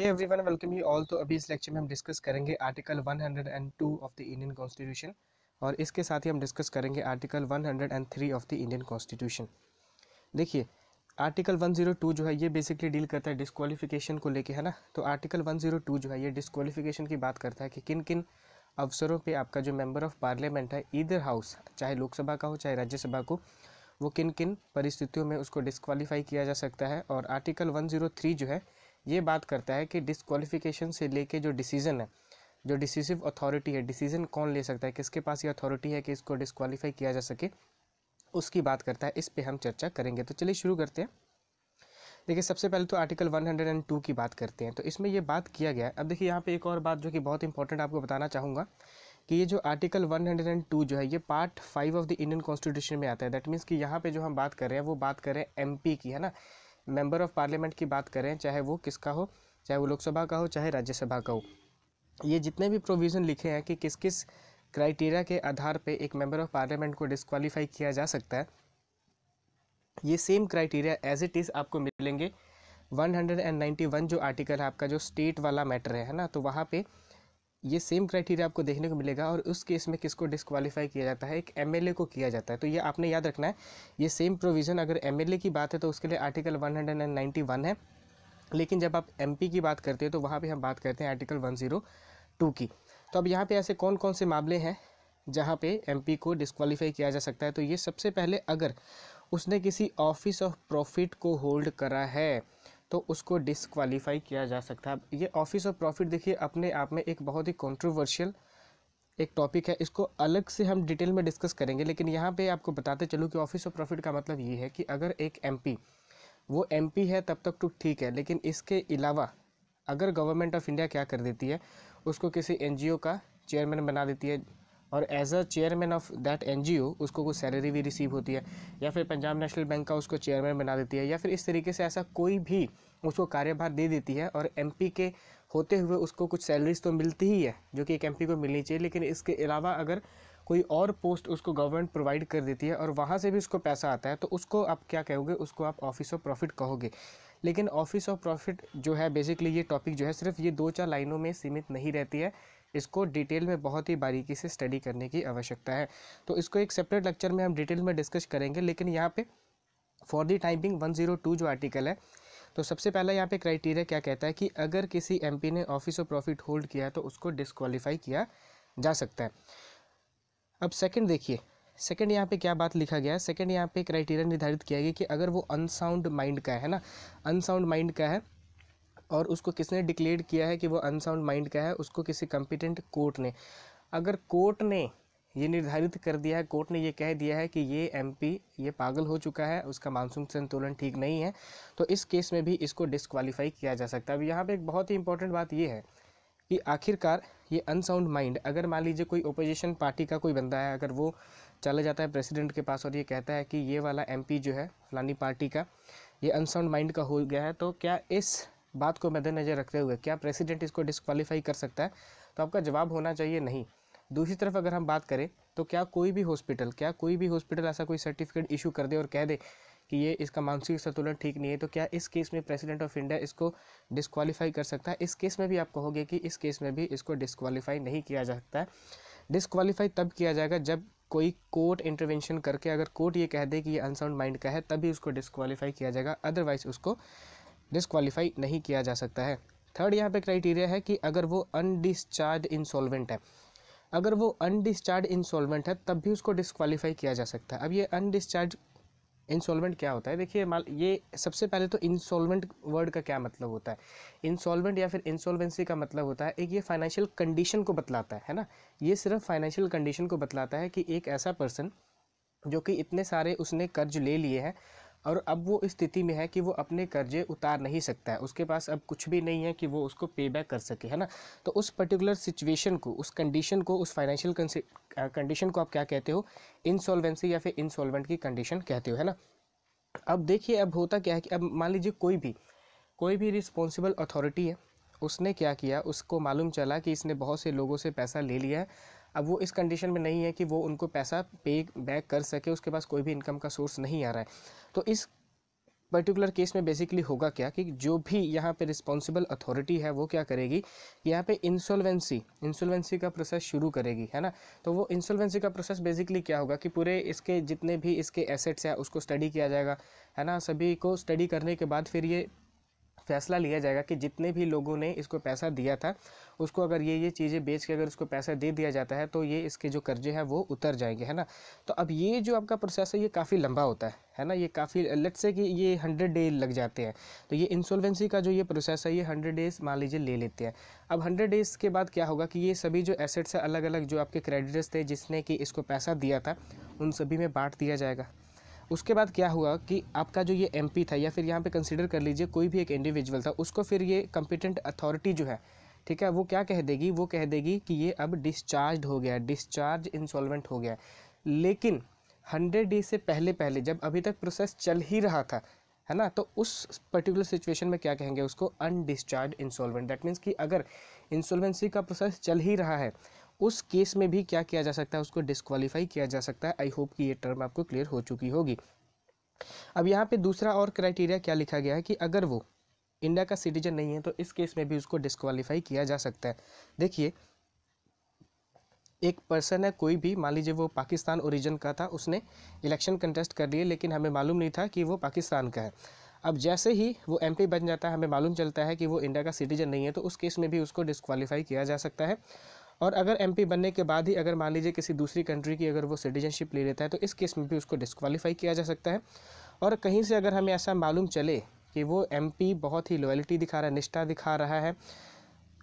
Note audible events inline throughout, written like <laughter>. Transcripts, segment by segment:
Hey everyone welcome you all तो अभी इस लेक्चर में हम डिस्कस करेंगे article 102 of the Indian constitution और इसके साथ ही हम डिस्कस करेंगे article 103 of the Indian constitution देखिए आर्टिकल 102 जो है ये बेसिकली डील करता है डिस्क्वालिफिकेशन को लेके, है ना? तो आर्टिकल 102 जो है ये डिस्क्वालिफिकेशन की बात करता है कि किन किन अवसरों पे आपका जो मेंबर ऑफ़ पार्लियामेंट है ईदर हाउस चाहे लोकसभा का हो, चाहे राज्यसभा को, वो किन किन परिस्थितियों में उसको डिस्क्वालीफाई किया जा सकता है। और आर्टिकल 103 जो है ये बात करता है कि डिस्क्वालिफिकेशन से लेके जो डिसीज़न है, जो डिसीसिव अथॉरिटी है डिसीज़न कौन ले सकता है, किसके पास ये अथॉरिटी है कि इसको डिसक्वालीफाई किया जा सके, उसकी बात करता है, इस पे हम चर्चा करेंगे। तो चलिए शुरू करते हैं। देखिए, सबसे पहले तो आर्टिकल 102 की बात करते हैं। तो इसमें ये बात किया गया है। अब देखिए, यहाँ पे एक और बात जो कि बहुत इंपॉर्टेंट आपको बताना चाहूँगा कि ये जो आर्टिकल 102 जो है, ये part five of the Indian constitution में आता है। दैट मीन्स कि यहाँ पे जो हम बात कर रहे हैं, वो बात कर रहे हैं एमपी की, है ना? मेंबर ऑफ़ पार्लियामेंट की बात करें, चाहे वो किसका हो, चाहे वो लोकसभा का हो, चाहे राज्यसभा का हो। ये जितने भी प्रोविज़न लिखे हैं कि किस किस क्राइटेरिया के आधार पे एक मेंबर ऑफ़ पार्लियामेंट को डिस्क्वालीफाई किया जा सकता है, ये same criteria as it is आपको मिलेंगे। 191 जो आर्टिकल है, आपका जो स्टेट वाला मैटर है ना? तो वहाँ पे ये सेम क्राइटेरिया आपको देखने को मिलेगा और उस केस में किसको डिस्क्वालीफाई किया जाता है, एक एमएलए को किया जाता है। तो ये आपने याद रखना है, ये सेम प्रोविज़न अगर एमएलए की बात है तो उसके लिए आर्टिकल 191 है। लेकिन जब आप एमपी की बात करते हो तो वहाँ पे हम बात करते हैं आर्टिकल 102 की। तो अब यहाँ पर ऐसे कौन कौन से मामले हैं जहाँ पे एमपी को डिस्क्वालीफाई किया जा सकता है? तो ये सबसे पहले अगर उसने किसी ऑफ़िस ऑफ़ प्रॉफिट को होल्ड करा है तो उसको डिसक्वालीफाई किया जा सकता है। ये ऑफ़िस ऑफ़ प्रॉफिट देखिए, अपने आप में एक बहुत ही कंट्रोवर्शियल एक टॉपिक है। इसको अलग से हम डिटेल में डिस्कस करेंगे, लेकिन यहाँ पे आपको बताते चलूँ कि ऑफ़िस ऑफ़ प्रॉफिट का मतलब ये है कि अगर एक एमपी वो एमपी है तब तक तो ठीक है, लेकिन इसके अलावा अगर गवर्नमेंट ऑफ़ इंडिया क्या कर देती है, उसको किसी एनजीओ का चेयरमैन बना देती है और as a chairman of that NGO उसको कुछ सैलरी भी रिसीव होती है। या फिर पंजाब नेशनल बैंक का उसको चेयरमैन बना देती है, या फिर इस तरीके से ऐसा कोई भी उसको कार्यभार दे देती है और एमपी के होते हुए उसको कुछ सैलरीज तो मिलती ही है, जो कि एक एमपी को मिलनी चाहिए, लेकिन इसके अलावा अगर कोई और पोस्ट उसको गवर्नमेंट प्रोवाइड कर देती है और वहाँ से भी उसको पैसा आता है तो उसको आप क्या कहोगे? उसको आप ऑफ़िस ऑफ़ प्रॉफिट कहोगे। लेकिन ऑफ़िस ऑफ़ प्रॉफिट जो है बेसिकली ये टॉपिक जो है, सिर्फ़ ये दो चार लाइनों में सीमित नहीं रहती है। इसको डिटेल में बहुत ही बारीकी से स्टडी करने की आवश्यकता है। तो इसको एक सेपरेट लेक्चर में हम डिटेल में डिस्कस करेंगे, लेकिन यहाँ पे फॉर दी टाइमिंग 102 जो आर्टिकल है तो सबसे पहला यहाँ पे क्राइटेरिया क्या कहता है कि अगर किसी एमपी ने ऑफ़िस ऑफ़ प्रॉफिट होल्ड किया है तो उसको डिसक्वालीफाई किया जा सकता है। अब सेकंड देखिए सेकंड यहाँ पे क्या बात लिखा गया है? सेकंड यहाँ पे क्राइटेरिया निर्धारित किया गया कि अगर वो अनसाउंड माइंड का है ना? अनसाउंड माइंड का है और उसको किसने डिक्लेयर किया है कि वो अनसाउंड माइंड का है, उसको किसी कंपिटेंट कोर्ट ने। अगर कोर्ट ने ये निर्धारित कर दिया है, कोर्ट ने ये कह दिया है कि ये एमपी ये पागल हो चुका है, उसका मानसून संतुलन ठीक नहीं है तो इस केस में भी इसको डिस्क्वालीफाई किया जा सकता है। अब यहाँ पे एक बहुत ही इंपॉर्टेंट बात ये है कि आखिरकार ये अनसाउंड माइंड अगर मान लीजिए कोई ओपोजिशन पार्टी का कोई बंदा है, अगर वो चला जाता है प्रेसिडेंट के पास और ये कहता है कि ये वाला एमपी जो है, फलानी पार्टी का, ये अनसाउंड माइंड का हो गया है तो क्या इस बात को मद्देनज़र रखते हुए, क्या प्रेसिडेंट इसको डिसक्वालीफाई कर सकता है? तो आपका जवाब होना चाहिए नहीं। दूसरी तरफ़ अगर हम बात करें तो क्या कोई भी हॉस्पिटल क्या कोई भी हॉस्पिटल ऐसा कोई सर्टिफिकेट इशू कर दे और कह दे कि ये इसका मानसिक संतुलन ठीक नहीं है तो क्या इस केस में प्रेसिडेंट ऑफ़ इंडिया इसको डिसक्वालीफाई कर सकता है? इस केस में भी आप कहोगे कि इस केस में भी इसको डिसक्वालीफाई नहीं किया जा सकता है। डिस्क्वालीफाई तब किया जाएगा जब कोई कोर्ट इंटरवेंशन करके अगर कोर्ट ये कह दे कि ये अनसाउंड माइंड का है, तभी उसको डिसक्वालीफाई किया जाएगा अदरवाइज़ उसको डिसक्वालीफाई नहीं किया जा सकता है। थर्ड यहाँ पे क्राइटेरिया है कि अगर वो अनडिस्चार्ज इंसॉल्वेंट है अगर वो अनडिस्चार्ज इंसॉल्वेंट है, तब भी उसको डिसक्वालीफाई किया जा सकता है। अब ये अनडिस्चार्ज इंसॉल्वेंट क्या होता है? देखिए, माल, ये सबसे पहले तो इंसॉल्वेंट वर्ड का क्या मतलब होता है? इंसॉल्वेंट या फिर इंसॉल्वेंसी का मतलब होता है, एक ये फाइनेंशियल कंडीशन को बतलाता है है ना? ये सिर्फ़ फाइनेंशियल कंडीशन को बतलाता है कि एक ऐसा पर्सन जो कि इतने सारे उसने कर्ज ले लिए हैं और अब वो स्थिति में है कि वो अपने कर्जे उतार नहीं सकता है। उसके पास अब कुछ भी नहीं है कि वो उसको पे बैक कर सके, है ना? तो उस पर्टिकुलर सिचुएशन को, उस कंडीशन को, उस फाइनेंशियल कंडीशन को आप क्या कहते हो? इंसॉल्वेंसी या फिर इंसॉल्वेंट की कंडीशन कहते हो, है ना? अब देखिए, अब होता क्या है कि अब मान लीजिए कोई भी कोई भी रिस्पॉन्सिबल अथॉरिटी है, उसने क्या किया? उसको मालूम चला कि इसने बहुत से लोगों से पैसा ले लिया है। अब वो इस कंडीशन में नहीं है कि वो उनको पैसा पे बैक कर सके, उसके पास कोई भी इनकम का सोर्स नहीं आ रहा है। तो इस पर्टिकुलर केस में बेसिकली होगा क्या कि जो भी यहाँ पे रिस्पॉन्सिबल अथॉरिटी है, वो क्या करेगी? यहाँ पे इंसोल्वेंसी इंसोल्वेंसी का प्रोसेस शुरू करेगी, है ना? तो वो इंसोल्वेंसी का प्रोसेस बेसिकली क्या होगा कि पूरे इसके जितने भी इसके एसेट्स हैं, उसको स्टडी किया जाएगा, है ना? सभी को स्टडी करने के बाद फिर ये फैसला लिया जाएगा कि जितने भी लोगों ने इसको पैसा दिया था, उसको अगर ये ये चीज़ें बेच के अगर उसको पैसा दे दिया जाता है तो ये इसके जो कर्जे हैं वो उतर जाएँगे, है ना? तो अब ये जो आपका प्रोसेस है, ये काफ़ी लंबा होता है है ना? ये काफ़ी लेट से कि ये हंड्रेड डे लग जाते हैं तो ये इंसॉल्वेंसी का जो ये प्रोसेस है, ये हंड्रेड डेज़ मान लीजिए ले लेते हैं। अब हंड्रेड डेज़ के बाद क्या होगा कि ये सभी जो एसेट्स है अलग अलग जो आपके क्रेडिटर्स थे, जिसने कि इसको पैसा दिया था, उन सभी में बांट दिया जाएगा। उसके बाद क्या हुआ कि आपका जो ये एमपी था या फिर यहाँ पे कंसिडर कर लीजिए कोई भी एक इंडिविजुअल था, उसको फिर ये कंपिटेंट अथॉरिटी जो है, ठीक है, वो क्या कह देगी? वो कह देगी कि ये अब डिस्चार्ज हो गया डिस्चार्ज इंसॉल्वेंट हो गया। लेकिन हंड्रेड डेज़ से पहले पहले जब अभी तक प्रोसेस चल ही रहा था, है ना तो उस पर्टिकुलर सिचुएशन में क्या कहेंगे उसको? अनडिस्चार्ज इंसॉल्वेंट दैट मीन्स कि अगर इंसॉल्वेंसी का प्रोसेस चल ही रहा है उस केस में भी क्या किया जा सकता है, उसको डिस्कवालीफाई किया जा सकता है। आई होप कि ये टर्म आपको क्लियर हो चुकी होगी। अब यहाँ पे दूसरा और क्राइटेरिया क्या लिखा गया है कि अगर वो इंडिया का सिटीजन नहीं है तो इस केस में भी उसको डिस्कवालीफाई किया जा सकता है। देखिए, एक पर्सन है, कोई भी, मान लीजिए वो पाकिस्तान ओरिजिन का था, उसने इलेक्शन कंटेस्ट कर लिए, लेकिन हमें मालूम नहीं था कि वो पाकिस्तान का है। अब जैसे ही वो एमपी बन जाता है, हमें मालूम चलता है कि वो इंडिया का सिटीजन नहीं है तो उस केस में भी उसको डिस्कवालीफाई किया जा सकता है। और अगर एमपी बनने के बाद ही अगर मान लीजिए किसी दूसरी कंट्री की अगर वो सिटीजनशिप ले लेता है तो इस केस में भी उसको डिस्कवालीफाई किया जा सकता है। और कहीं से अगर हमें ऐसा मालूम चले कि वो एमपी बहुत ही लॉयल्टी दिखा रहा है, निष्ठा दिखा रहा है,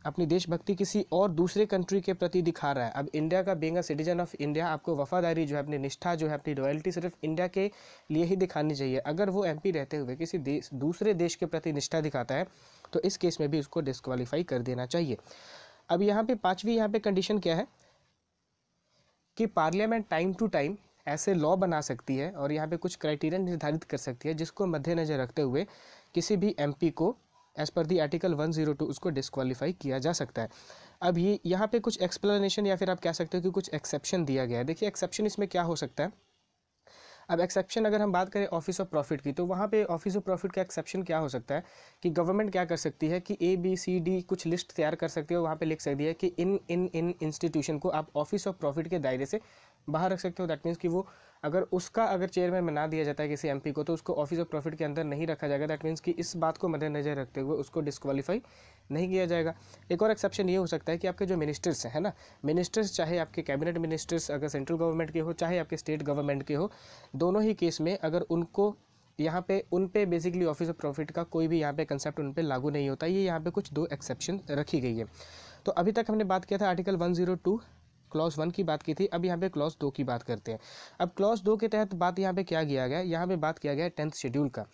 अपनी देशभक्ति किसी और दूसरे कंट्री के प्रति दिखा रहा है, अब इंडिया का बींग सिटीजन ऑफ़ इंडिया आपको वफादारी जो है, अपनी निष्ठा जो है, अपनी रॉयल्टी सिर्फ़ इंडिया के लिए ही दिखानी चाहिए। अगर वो एमपी रहते हुए किसी देश, दूसरे देश के प्रति निष्ठा दिखाता है तो इस केस में भी उसको डिस्कवालीफाई कर देना चाहिए। अब यहाँ पे पांचवी यहाँ पे कंडीशन क्या है? कि पार्लियामेंट टाइम टू टाइम ऐसे लॉ बना सकती है और यहाँ पे कुछ क्राइटेरिया निर्धारित कर सकती है जिसको मद्देनजर रखते हुए किसी भी एमपी को एज पर दी आर्टिकल 102 उसको डिस्कवालीफाई किया जा सकता है। अब ये यहाँ पे कुछ एक्सप्लेनेशन या फिर आप कह सकते हो कि कुछ एक्सेप्शन दिया गया है। देखिए एक्सेप्शन इसमें क्या हो सकता है? अब एक्सेप्शन अगर हम बात करें ऑफ़िस ऑफ़ प्रॉफिट की तो वहाँ पे ऑफ़िस ऑफ़ प्रॉफिट का एक्सेप्शन क्या हो सकता है कि गवर्नमेंट क्या कर सकती है कि ए बी सी डी कुछ लिस्ट तैयार कर सकती है और वहाँ पर लिख सकती है कि इन इन इन इंस्टीट्यूशन को आप ऑफ़िस ऑफ़ प्रॉफिट के दायरे से बाहर रख सकते हो। दैट मीन्स कि वो अगर उसका अगर चेयरमैन बना दिया जाता है किसी एमपी को तो उसको ऑफ़िस ऑफ़ प्रॉफिट के अंदर नहीं रखा जाएगा। दैट मीन्स कि इस बात को मद्देनजर रखते हुए उसको डिस्कवालीफाई नहीं किया जाएगा। एक और एक्सेप्शन ये हो सकता है कि आपके जो मिनिस्टर्स हैं, है ना? मिनिस्टर्स चाहे आपके कैबिनेट मिनिस्टर्स अगर सेंट्रल गवर्नमेंट के हो, चाहे आपके स्टेट गवर्नमेंट के हो, दोनों ही केस में अगर उनको यहाँ पे, उन पे बेसिकली ऑफ़िस ऑफ़ प्रॉफिट का कोई भी यहाँ पे कंसेप्ट उन पे लागू नहीं होता। ये यहाँ पे कुछ दो एक्सेप्शन रखी गई है। तो अभी तक हमने बात किया था आर्टिकल 102 क्लॉज वन की बात की थी, अब यहाँ पे क्लॉज दो की बात करते हैं। अब क्लॉज दो के तहत बात यहाँ पे क्या किया गया यहाँ पे बात किया गया टेंथ शेड्यूल का।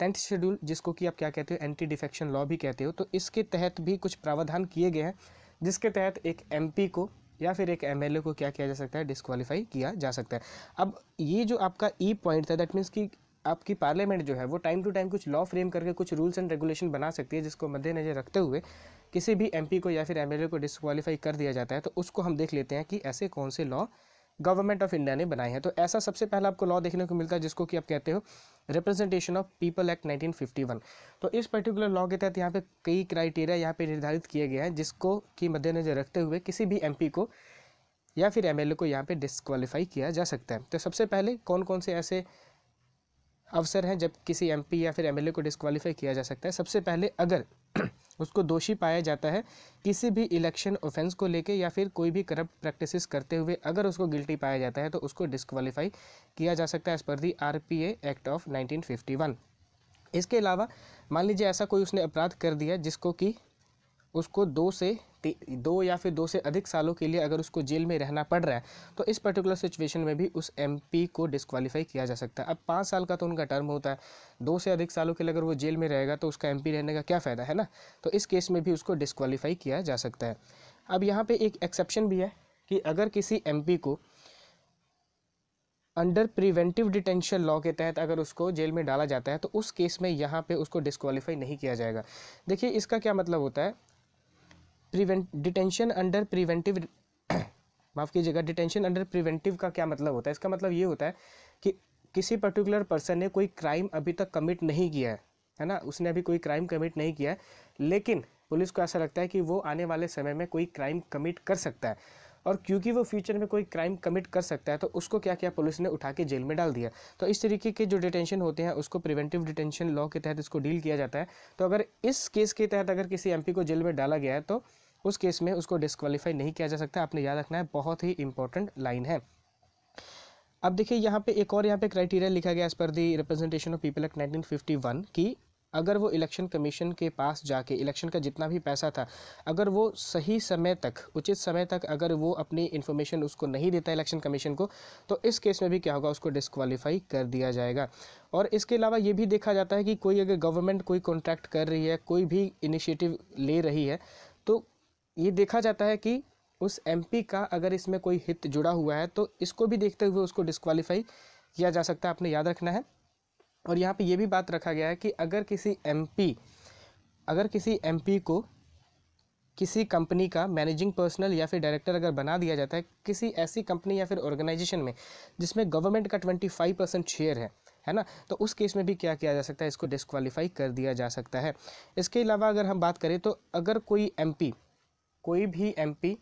टेंथ शेड्यूल जिसको कि आप क्या कहते हो एंटी डिफेक्शन लॉ भी कहते हो तो इसके तहत भी कुछ प्रावधान किए गए हैं, जिसके तहत एक एमपी को या फिर एक एमएलए को क्या किया जा सकता है? डिस्कवालीफाई किया जा सकता है। अब ये जो आपका ई e पॉइंट था दैट मीन्स कि आपकी पार्लियामेंट जो है, वो टाइम टू टाइम कुछ लॉ फ्रेम करके कुछ रूल्स एंड रेगुलेशन बना सकती है, जिसको मद्देनजर रखते हुए किसी भी एमपी को या फिर एमएलए को डिसक्वालीफाई कर दिया जाता है तो उसको हम देख लेते हैं कि ऐसे कौन से लॉ गवर्नमेंट ऑफ़ इंडिया ने बनाए हैं। तो ऐसा सबसे पहला आपको लॉ देखने को मिलता है, जिसको कि आप कहते हो रिप्रेजेंटेशन ऑफ़ पीपल एक्ट 1951 तो इस पर्टिकुलर लॉ के तहत यहाँ पे कई क्राइटेरिया यहाँ पे निर्धारित किए गए हैं, जिसको कि मद्देनजर रखते हुए किसी भी एमपी को या फिर एमएलए को यहाँ पे डिसक्वालीफाई किया जा सकता है। तो सबसे पहले कौन कौन से ऐसे अवसर हैं जब किसी एमपी या फिर एमएलए को डिसक्वालीफाई किया जा सकता है? सबसे पहले अगर उसको दोषी पाया जाता है किसी भी इलेक्शन ऑफेंस को लेके या फिर कोई भी करप्ट प्रैक्टिसेस करते हुए अगर उसको गिल्टी पाया जाता है तो उसको डिस्कवालीफाई किया जा सकता है एज पर दी आर एक्ट ऑफ़ 1951 इसके अलावा मान लीजिए ऐसा कोई उसने अपराध कर दिया जिसको कि उसको दो से दो या फिर दो से अधिक सालों के लिए अगर उसको जेल में रहना पड़ रहा है तो इस पर्टिकुलर सिचुएशन में भी उस एमपी को डिस्कवालीफाई किया जा सकता है। अब पाँच साल का तो उनका टर्म होता है। दो से अधिक सालों के लिए अगर वो जेल में रहेगा तो उसका एमपी रहने का क्या फ़ायदा, है ना? तो इस केस में भी उसको डिस्कवालीफाई किया जा सकता है। अब यहाँ पर एक एक्सेप्शन भी है कि अगर किसी एमपी को अंडर प्रिवेंटिव डिटेंशन लॉ के तहत अगर उसको जेल में डाला जाता है तो उस केस में यहाँ पे उसको डिस्कवालीफाई नहीं किया जाएगा। देखिए, इसका क्या मतलब होता है? प्रिवेंट डिटेंशन अंडर प्रिवेंटिव माफ़ कीजिएगा डिटेंशन अंडर प्रिवेंटिव का क्या मतलब होता है? इसका मतलब ये होता है कि किसी पर्टिकुलर पर्सन ने कोई क्राइम अभी तक कमिट नहीं किया है है ना? उसने अभी कोई क्राइम कमिट नहीं किया है, लेकिन पुलिस को ऐसा लगता है कि वो आने वाले समय में कोई क्राइम कमिट कर सकता है। और क्योंकि वो फ्यूचर में कोई क्राइम कमिट कर सकता है तो उसको क्या किया पुलिस ने उठा के जेल में डाल दिया। तो इस तरीके के जो डिटेंशन होते हैं, उसको प्रिवेंटिव डिटेंशन लॉ के तहत इसको डील किया जाता है। तो अगर इस केस के तहत अगर किसी एमपी को जेल में डाला गया है तो उस केस में उसको डिस्कवालीफाई नहीं किया जा सकता। आपने याद रखना है, बहुत ही इंपॉर्टेंट लाइन है। अब देखिए, यहाँ पे एक और यहाँ पे क्राइटेरिया लिखा गया एज पर the representation of people act 1951 की। अगर वो इलेक्शन कमीशन के पास जाके, इलेक्शन का जितना भी पैसा था, अगर वो सही समय तक, उचित समय तक अगर वो अपनी इन्फॉर्मेशन उसको नहीं देता इलेक्शन कमीशन को तो इस केस में भी क्या होगा, उसको डिस्कवालीफाई कर दिया जाएगा। और इसके अलावा ये भी देखा जाता है कि कोई अगर गवर्नमेंट कोई कॉन्ट्रैक्ट कर रही है, कोई भी इनिशिएटिव ले रही है तो ये देखा जाता है कि उस एमपी का अगर इसमें कोई हित जुड़ा हुआ है तो इसको भी देखते हुए उसको डिस्कवालीफाई किया जा सकता है। आपने याद रखना है और यहाँ पे ये भी बात रखा गया है कि अगर किसी एमपी अगर किसी एमपी को किसी कंपनी का मैनेजिंग पर्सनल या फिर डायरेक्टर अगर बना दिया जाता है किसी ऐसी कंपनी या फिर ऑर्गेनाइजेशन में, जिसमें गवर्नमेंट का ट्वेंटी फाइव परसेंट शेयर है है ना? तो उस केस में भी क्या किया जा सकता है? इसको डिस्कवालीफाई कर दिया जा सकता है। इसके अलावा अगर हम बात करें तो अगर कोई एमपी कोई भी एमपी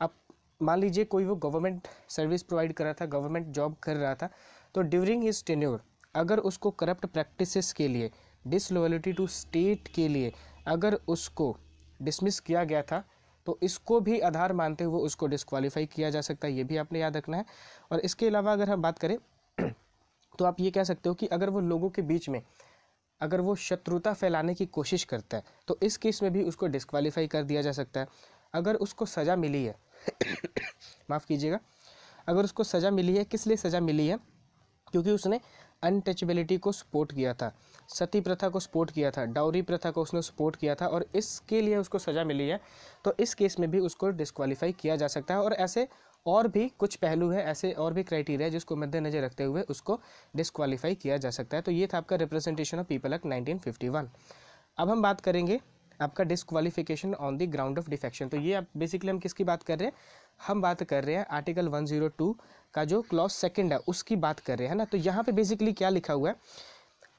अब मान लीजिए कोई वो गवर्नमेंट सर्विस प्रोवाइड कर रहा था गवर्नमेंट जॉब कर रहा था तो ड्यूरिंग हिज टेन्योर अगर उसको करप्ट प्रैक्टिसेस के लिए डिसलॉयलिटी टू स्टेट के लिए अगर उसको डिसमिस किया गया था तो इसको भी आधार मानते हुए उसको डिस्कवालीफाई किया जा सकता है, ये भी आपने याद रखना है। और इसके अलावा अगर हम बात करें <clears throat> तो आप ये कह सकते हो कि अगर वो लोगों के बीच में, अगर वो शत्रुता फैलाने की कोशिश करता है तो इस केस में भी उसको डिस्कवालीफाई कर दिया जा सकता है। अगर उसको सज़ा मिली है, <clears throat> माफ़ कीजिएगा, अगर उसको सज़ा मिली है, किस लिए सज़ा मिली है? क्योंकि उसने अनटचेबिलिटी को सपोर्ट किया था। सती प्रथा को सपोर्ट किया था, डाउरी प्रथा को उसने सपोर्ट किया था और इसके लिए उसको सज़ा मिली है तो इस केस में भी उसको डिस्कवालीफाई किया जा सकता है और ऐसे और भी कुछ पहलू है, ऐसे और भी क्राइटेरिया है जिसको मद्देनजर रखते हुए उसको डिस्कवालीफाई किया जा सकता है। तो ये था आपका representation of people act nineteen अब हम बात करेंगे आपका disqualification on the ground of defection तो ये आप बेसिकली हम किसकी बात कर रहे हैं? हम बात कर रहे हैं आर्टिकल 102 का जो क्लॉज सेकंड है, उसकी बात कर रहे हैं ना? तो यहाँ पे बेसिकली क्या लिखा हुआ है?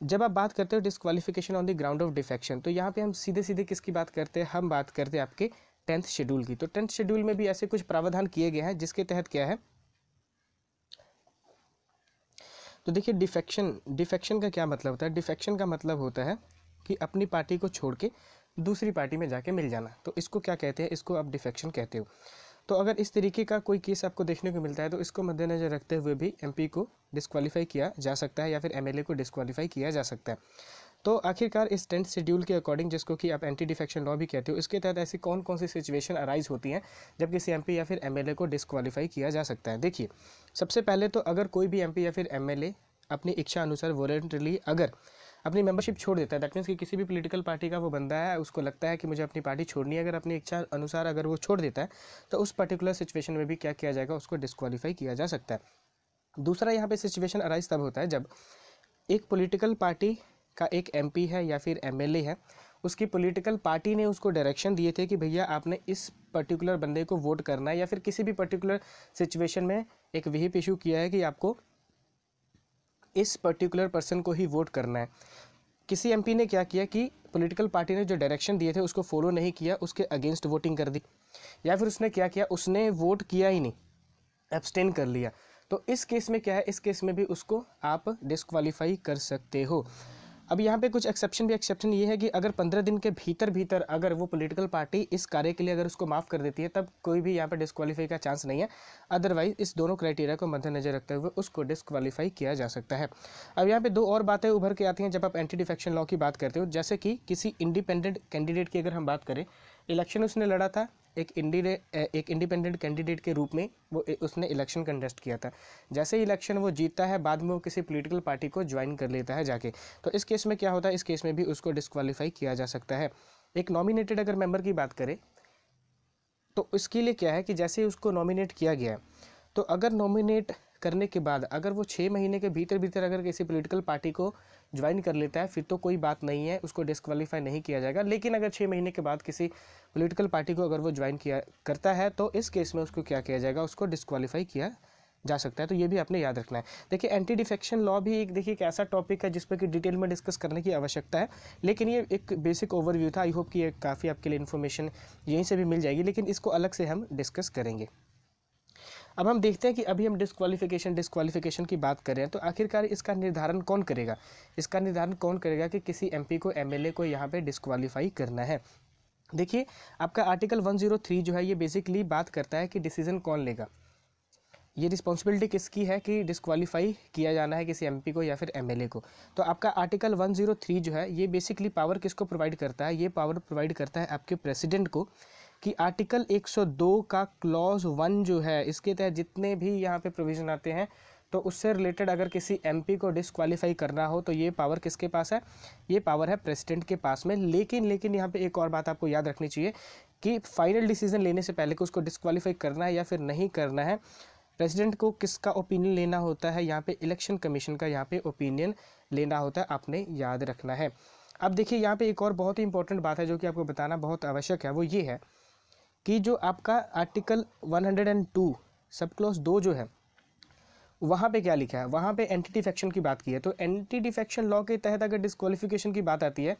जब आप बात करते हो disqualification on the ground of defection तो यहाँ पे हम सीधे सीधे किसकी बात करते हैं? हम बात करते हैं आपके टेंथ शेड्यूल की। तो टेंथ शेड्यूल में भी ऐसे कुछ प्रावधान किए गए हैं, जिसके तहत क्या है? तो देखिए डिफेक्शन डिफेक्शन का क्या मतलब होता है? डिफेक्शन का मतलब होता है कि अपनी पार्टी को छोड़ के दूसरी पार्टी में जाके मिल जाना। तो इसको क्या कहते हैं? इसको आप डिफेक्शन कहते हो। तो अगर इस तरीके का कोई केस आपको देखने को मिलता है तो इसको मद्देनजर रखते हुए भी एमपी को डिस्कवालीफाई किया जा सकता है या फिर एमएलए को डिस्कवालीफाई किया जा सकता है। तो आखिरकार इस टेंथ शेड्यूल के अकॉर्डिंग जिसको कि आप एंटी डिफेक्शन लॉ भी कहते हो, इसके तहत ऐसी कौन कौन सी सिचुएशन अराइज होती हैं, जब किसी एमपी या फिर एमएलए को डिस्कवालीफाई किया जा सकता है? देखिए, सबसे पहले तो अगर कोई भी एमपी या फिर एमएलए अपनी इच्छा अनुसार वॉलेंटरली अगर अपनी मेंबरशिप छोड़ देता है। दैट मीन्स कि किसी भी पॉलिटिकल पार्टी का वो बंदा है, उसको लगता है कि मुझे अपनी पार्टी छोड़नी है। अगर अपनी इच्छा अनुसार अगर वो छोड़ देता है तो उस पर्टिकुलर सिचुएशन में भी क्या किया जाएगा, उसको डिस्कवालीफाई किया जा सकता है। दूसरा यहाँ पे सिचुएशन अराइज तब होता है जब एक पॉलिटिकल पार्टी का एक एमपी है या फिर एमएलए है, उसकी पॉलिटिकल पार्टी ने उसको डायरेक्शन दिए थे कि भैया आपने इस पर्टिकुलर बंदे को वोट करना है या फिर किसी भी पर्टिकुलर सिचुएशन में एक विहिप इशू किया है कि आपको इस पर्टिकुलर पर्सन को ही वोट करना है। किसी एमपी ने क्या किया कि पॉलिटिकल पार्टी ने जो डायरेक्शन दिए थे, उसको फॉलो नहीं किया, उसके अगेंस्ट वोटिंग कर दी। या फिर उसने क्या किया, उसने वोट किया ही नहीं एब्सटेन कर लिया। तो इस केस में क्या है? इस केस में भी उसको आप डिस्कवालीफाई कर सकते हो। अब यहाँ पे कुछ एक्सेप्शन भी एक्सेप्शन ये है कि अगर पंद्रह दिन के भीतर भीतर अगर वो पॉलिटिकल पार्टी इस कार्य के लिए अगर उसको माफ़ कर देती है, तब कोई भी यहाँ पर डिस्कवालीफाई का चांस नहीं है। अदरवाइज़ इस दोनों क्राइटेरिया को मद्देनजर रखते हुए उसको डिस्कवालीफाई किया जा सकता है। अब यहाँ पे दो और बातें उभर के आती हैं जब आप एंटी डिफेक्शन लॉ की बात करते हो। जैसे कि किसी इंडिपेंडेंट कैंडिडेट की अगर हम बात करें इलेक्शन उसने लड़ा था एक इंडी एक इंडिपेंडेंट कैंडिडेट के रूप में वो उसने इलेक्शन कंटेस्ट किया था। जैसे ही इलेक्शन वो जीतता है, बाद में वो किसी पॉलिटिकल पार्टी को ज्वाइन कर लेता है जाके। तो इस केस में क्या होता है? इस केस में भी उसको डिस्कवालीफाई किया जा सकता है। एक नॉमिनेटेड अगर मेंबर की बात करें तो इसके लिए क्या है कि जैसे ही उसको नॉमिनेट किया गया तो अगर नॉमिनेट करने के बाद अगर वो छः महीने के भीतर भीतर अगर किसी पॉलिटिकल पार्टी को ज्वाइन कर लेता है, फिर तो कोई बात नहीं है, उसको डिस्कवालीफाई नहीं किया जाएगा। लेकिन अगर छः महीने के बाद किसी पॉलिटिकल पार्टी को अगर वो ज्वाइन किया, करता है तो इस केस में उसको क्या किया जाएगा? उसको डिस्कवालीफाई किया जा सकता है। तो ये भी आपने याद रखना है। देखिए एंटी डिफेक्शन लॉ भी एक, देखिए, एक ऐसा टॉपिक है जिस पर कि डिटेल में डिस्कस करने की आवश्यकता है। लेकिन ये एक बेसिक ओवरव्यू था। आई होप कि ये काफ़ी आपके लिए इन्फॉर्मेशन यहीं से भी मिल जाएगी। लेकिन इसको अलग से हम डिस्कस करेंगे। अब हम देखते हैं कि अभी हम डिस्क्वालिफिकेशन डिस्क्वालिफिकेशन की बात कर रहे हैं तो आखिरकार इसका निर्धारण कौन करेगा? इसका निर्धारण कौन करेगा कि किसी एमपी को एमएलए को यहाँ पे डिस्क्वालीफाई करना है? देखिए, आपका आर्टिकल 103 जो है, ये बेसिकली बात करता है कि डिसीज़न कौन लेगा। ये रिस्पॉन्सिबिलिटी किसकी है कि डिस्क्वालीफाई किया जाना है किसी एमपी को या फिर एमएलए को? तो आपका आर्टिकल 103 जो है, ये बेसिकली पावर किसको प्रोवाइड करता है? ये पावर प्रोवाइड करता है आपके प्रेसिडेंट को। कि आर्टिकल 102 का क्लॉज वन जो है, इसके तहत जितने भी यहाँ पे प्रोविज़न आते हैं तो उससे रिलेटेड अगर किसी एमपी को डिसक्वालीफाई करना हो तो ये पावर किसके पास है? ये पावर है प्रेसिडेंट के पास में। लेकिन लेकिन यहाँ पे एक और बात आपको याद रखनी चाहिए कि फाइनल डिसीज़न लेने से पहले को उसको डिसक्वालीफाई करना है या फिर नहीं करना है प्रेसिडेंट को किसका ओपिनियन लेना होता है? यहाँ पे इलेक्शन कमीशन का यहाँ पे ओपिनियन लेना होता है, आपने याद रखना है। अब देखिए, यहाँ पे एक और बहुत ही इंपॉर्टेंट बात है जो कि आपको बताना बहुत आवश्यक है, वो ये है कि जो आपका आर्टिकल 102 सब क्लोज दो जो है, वहाँ पे क्या लिखा है? वहाँ पे एंटी डिफेक्शन की बात की है। तो एंटी डिफेक्शन लॉ के तहत अगर डिस्कालिफिकेशन की बात आती है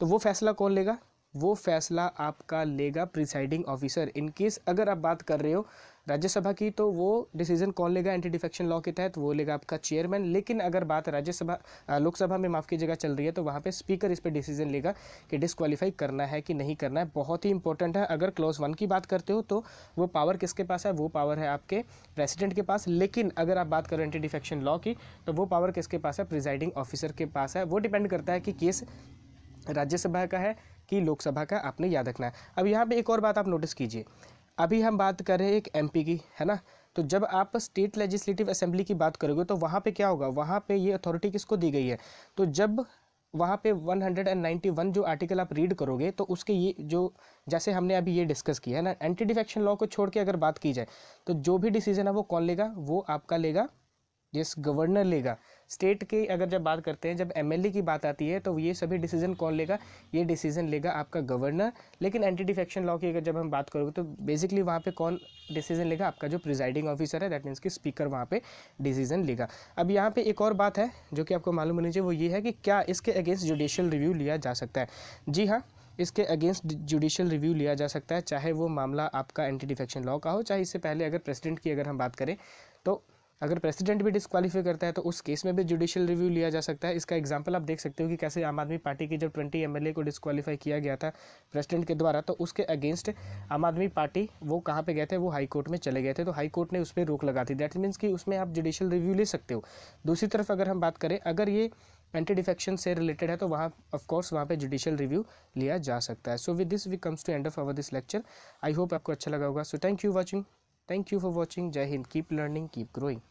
तो वो फैसला कौन लेगा? वो फैसला आपका लेगा प्रिसाइडिंग ऑफिसर इनकेस अगर आप बात कर रहे हो राज्यसभा की तो वो डिसीज़न कौन लेगा? एंटी डिफेक्शन लॉ के तहत वो लेगा आपका चेयरमैन लेकिन अगर बात राज्यसभा लोकसभा में माफ़ की जगह चल रही है तो वहाँ पे स्पीकर इस पर डिसीज़न लेगा कि डिस्क्वालीफाई करना है कि नहीं करना है। बहुत ही इंपॉर्टेंट है। अगर क्लोज वन की बात करते हो तो वो पावर किसके पास है? वो पावर है आपके प्रेसिडेंट के पास। लेकिन अगर आप बात करें एंटी डिफेक्शन लॉ की तो वो पावर किसके पास है? प्रिजाइडिंग ऑफिसर के पास है। वो डिपेंड करता है कि केस राज्यसभा का है कि लोकसभा का, आपने याद रखना है। अब यहाँ पे एक और बात आप नोटिस कीजिए। अभी हम बात कर रहे हैं एक एमपी की, है ना? तो जब आप स्टेट लेजिस्लेटिव असेंबली की बात करोगे तो वहाँ पे क्या होगा? वहाँ पे ये अथॉरिटी किसको दी गई है? तो जब वहाँ पे 191 जो आर्टिकल आप रीड करोगे तो उसके ये जो, जैसे हमने अभी ये डिस्कस किया, है ना? एंटी डिफेक्शन लॉ को छोड़ के अगर बात की जाए तो जो भी डिसीज़न है वो कौन लेगा? वो आपका लेगा जिस गवर्नर लेगा, स्टेट की अगर जब बात करते हैं, जब एमएलए की बात आती है तो ये सभी डिसीज़न कौन लेगा? ये डिसीज़न लेगा आपका गवर्नर। लेकिन एंटी डिफेक्शन लॉ की अगर जब हम बात करोगे तो बेसिकली वहाँ पे कौन डिसीज़न लेगा? आपका जो प्रिजाइडिंग ऑफिसर है दैट मीन्स कि स्पीकर वहाँ पे डिसीज़न लेगा। अब यहाँ पे एक और बात है, जो कि आपको मालूम होनी चाहिए, वो ये है कि क्या इसके अगेंस्ट जुडिशियल रिव्यू लिया जा सकता है? जी हाँ इसके अगेंस्ट जुडिशियल रिव्यू लिया जा सकता है, चाहे वो मामला आपका एंटी डिफेक्शन लॉ का हो, चाहे इससे पहले अगर प्रेसिडेंट की अगर हम बात करें तो अगर प्रेसिडेंट भी डिस्क्वालीफाई करता है तो उस केस में भी जुडिशियल रिव्यू लिया जा सकता है। इसका एग्जांपल आप देख सकते हो कि कैसे आम आदमी पार्टी की जब ट्वेंटी एमएलए को डिस्क्वालीफाई किया गया था प्रेसिडेंट के द्वारा तो उसके अगेंस्ट आम आदमी पार्टी वो कहाँ पे गए थे? वो हाई कोर्ट में चले गए थे। तो हाई कोर्ट ने उस पर रोक लगा थी दैट मीन्स कि उसमें आप जुडिशियल रिव्यू ले सकते हो। दूसरी तरफ़ अगर हम बात करें, अगर ये एंटी डिफेक्शन से रिलेटेड है तो वहाँ ऑफकोर्स वहाँ पे जुडिशियल रिव्यू लिया जा सकता है। So with this we comes to end of our this lecture I hope आपको अच्छा लगा होगा। So thank you watching Thank you for watching. Jai Hind. Keep learning, keep growing.